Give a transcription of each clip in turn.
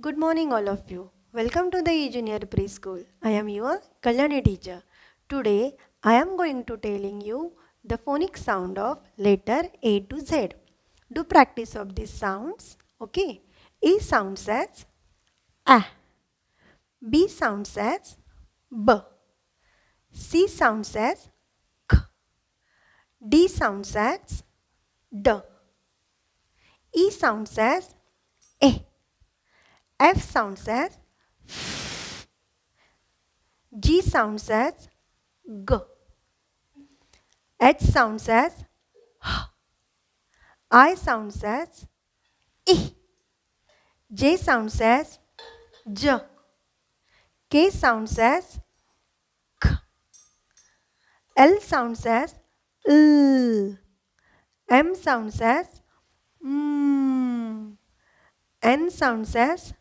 Good morning, all of you. Welcome to the E-Junior Preschool. I am your Kalyani teacher. Today, I am going to telling you the phonic sound of letter A to Z. Do practice of these sounds. Okay. E sounds as A. B sounds as B. C sounds as K. D sounds as D. E sounds as A. F sounds as. G sounds as G. H sounds as H. I sounds as I. J sounds as J. K sounds as K. L sounds as L. M sounds as M. N sounds as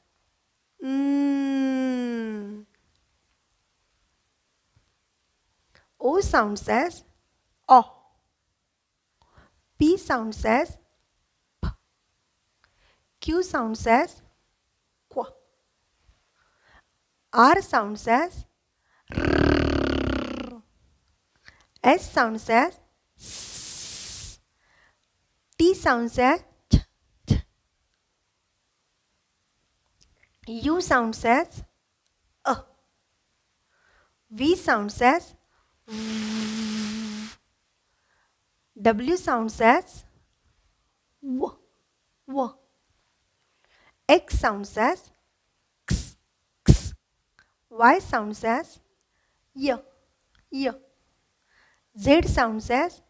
O sounds as O. P sounds as P. Q sounds as Qu. R sounds as R. S sounds as S. T sounds as T. U sounds as A. V sounds as. W sounds as W. W. X sounds as X. X. Y sounds as Y. Y. Z sounds as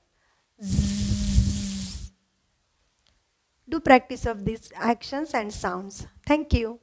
Z. Do practice of these actions and sounds. Thank you.